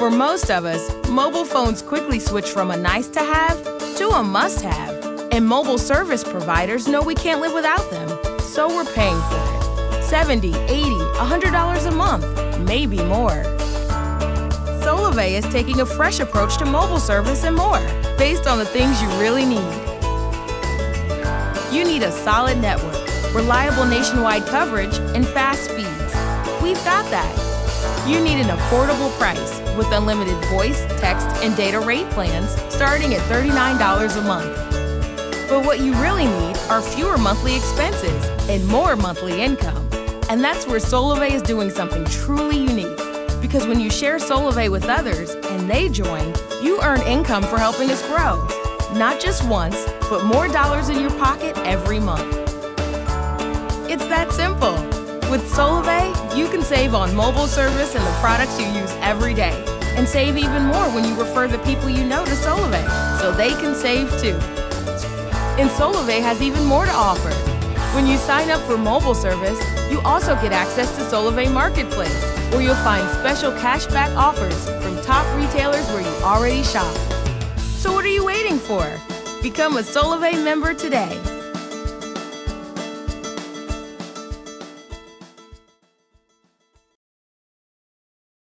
For most of us, mobile phones quickly switch from a nice to have to a must have. And mobile service providers know we can't live without them, so we're paying for it. 70, 80, $100 a month, maybe more. Solavei is taking a fresh approach to mobile service and more, based on the things you really need. You need a solid network, reliable nationwide coverage, and fast speeds. We've got that. You need an affordable price with unlimited voice, text, and data rate plans starting at $39 a month. But what you really need are fewer monthly expenses and more monthly income. And that's where Solavei is doing something truly unique. Because when you share Solavei with others and they join, you earn income for helping us grow. Not just once, but more dollars in your pocket every month. It's that simple. With Solavei, you can save on mobile service and the products you use every day. And save even more when you refer the people you know to Solavei, so they can save too. And Solavei has even more to offer. When you sign up for mobile service, you also get access to Solavei Marketplace, where you'll find special cashback offers from top retailers where you already shop. So what are you waiting for? Become a Solavei member today.